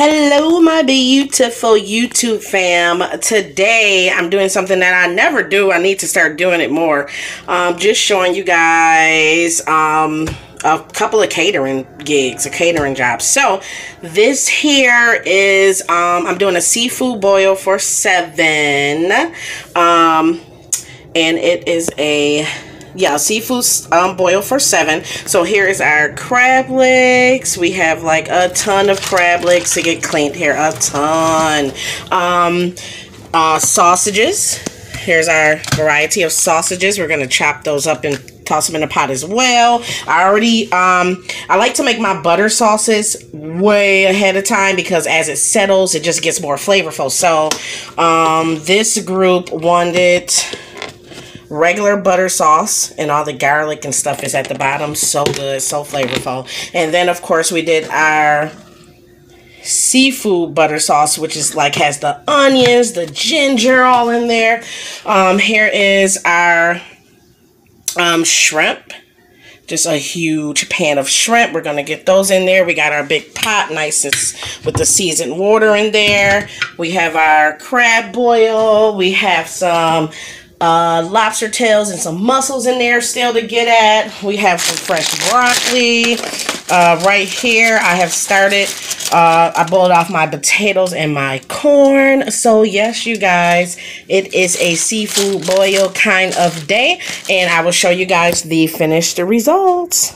Hello, my beautiful YouTube fam. Today, I'm doing something that I never do. I need to start doing it more. Um, just showing you guys um, a couple of catering gigs, a catering job. So, this here is, um, I'm doing a seafood boil for seven. Um, and it is a yeah, seafood um, boil for seven. So here is our crab legs. We have like a ton of crab legs to get cleaned here, a ton. Um, uh, sausages. Here's our variety of sausages. We're going to chop those up and toss them in a pot as well. I already, um, I like to make my butter sauces way ahead of time because as it settles, it just gets more flavorful. So, um, this group wanted regular butter sauce and all the garlic and stuff is at the bottom so good so flavorful and then of course we did our seafood butter sauce which is like has the onions the ginger all in there um here is our um shrimp just a huge pan of shrimp. We're going to get those in there. We got our big pot, nice with the seasoned water in there. We have our crab boil. We have some uh, lobster tails and some mussels in there still to get at. We have some fresh broccoli. Uh, right here, I have started, uh, I boiled off my potatoes and my corn. So yes, you guys, it is a seafood boil kind of day. And I will show you guys the finished results.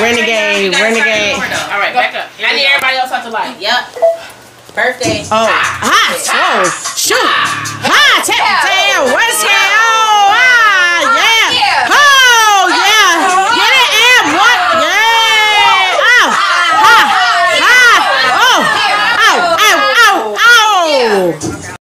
Renegade, renegade. All right, back up. I need everybody else out to light. Yep. Birthday. Oh, ah, ah, oh, shoot.